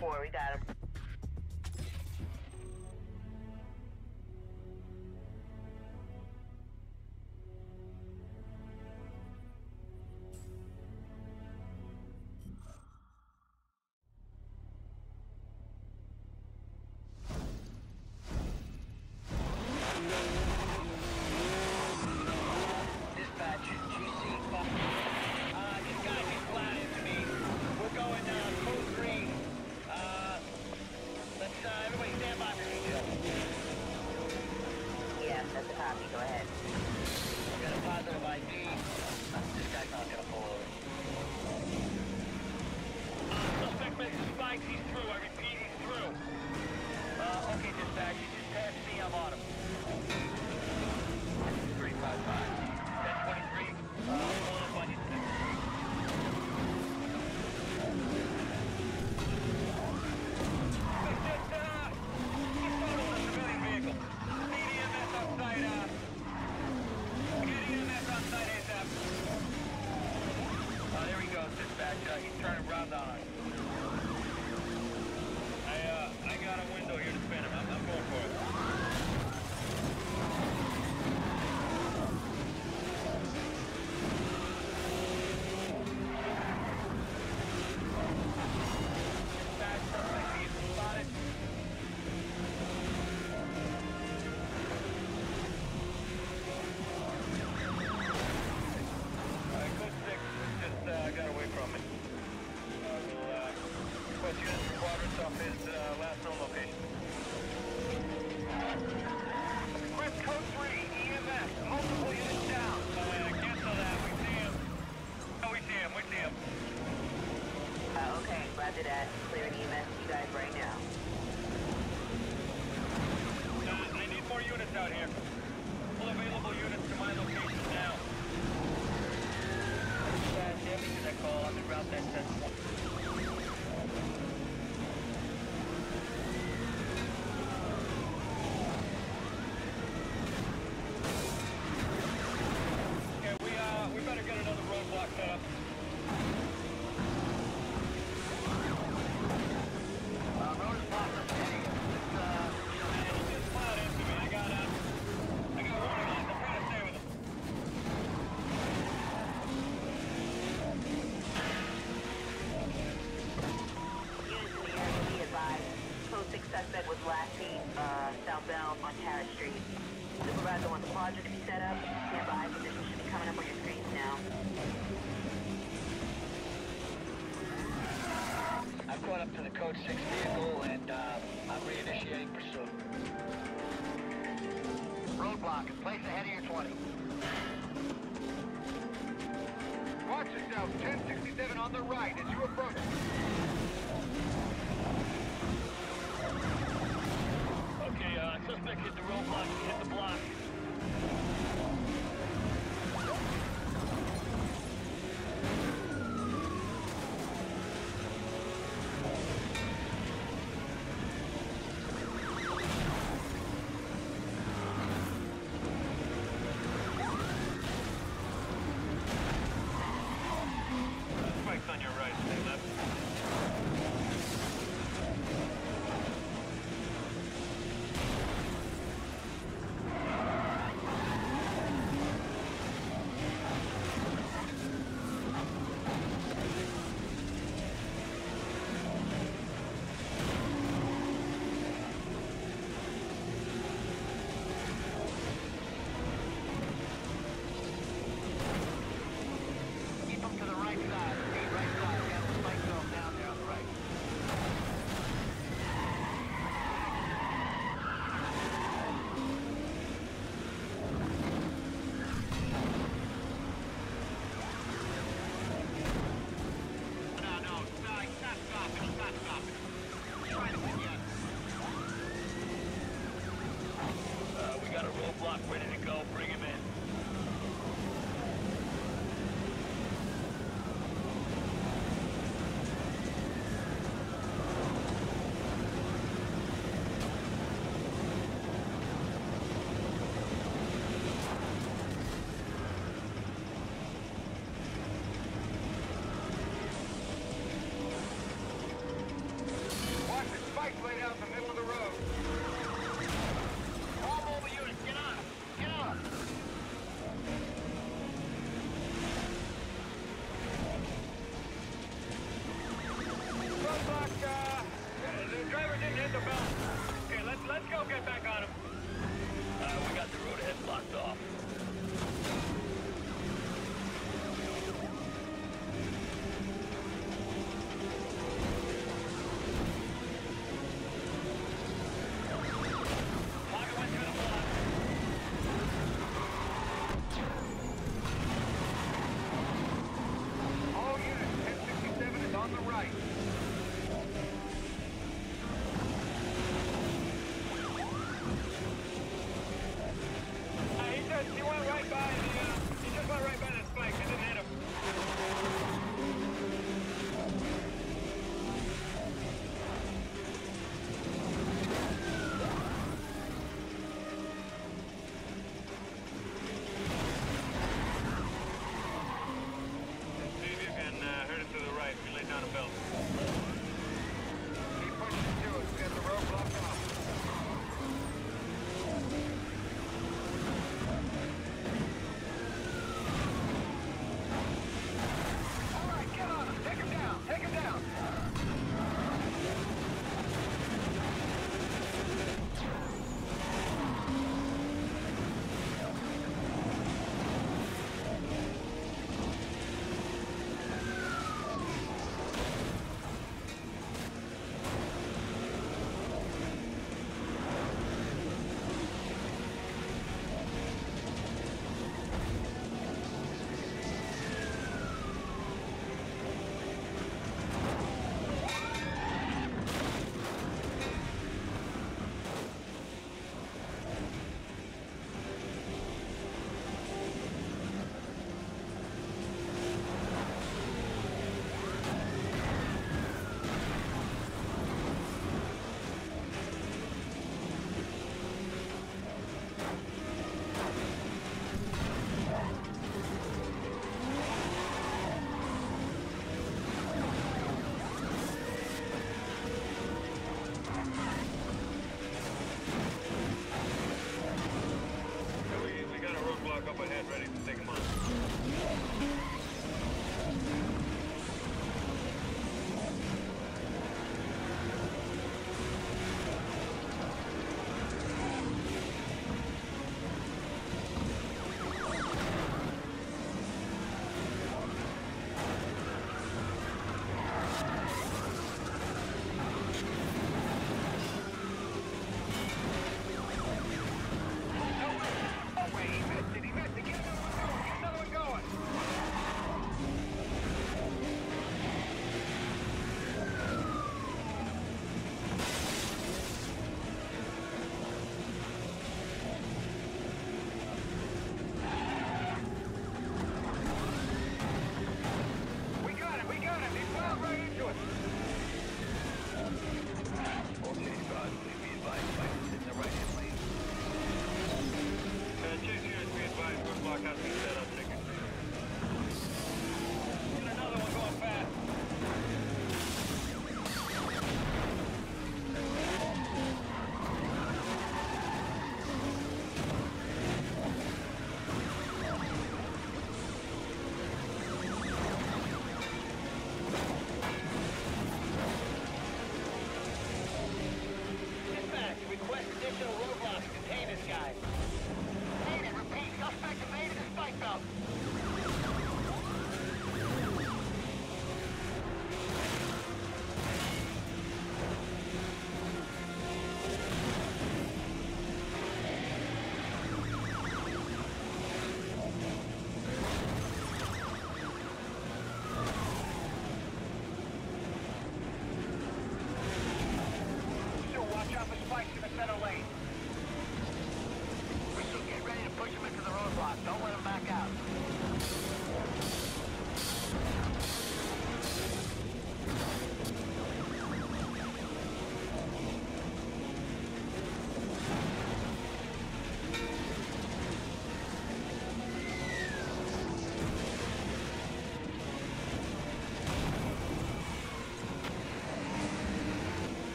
We got him. Code 6 vehicle, and uh, I'm reinitiating pursuit. Roadblock, place ahead of your 20. Watch yourself, 1067 on the right as you approach. Okay, uh, suspect hit the roadblock, hit the block.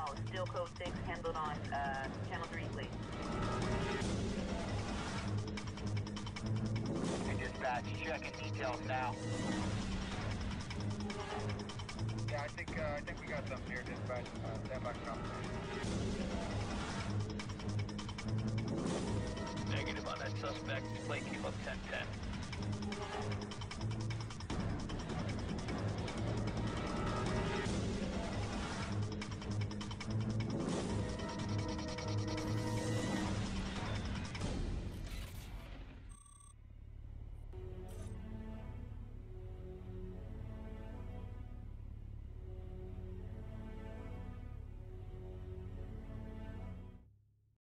Apollo, still code 6, handled on uh, channel 3, please. Hey, dispatch, checking details now. Yeah, I think, uh, I think we got something here, dispatch. Uh, stand by Negative on that suspect. Plate keep up 1010.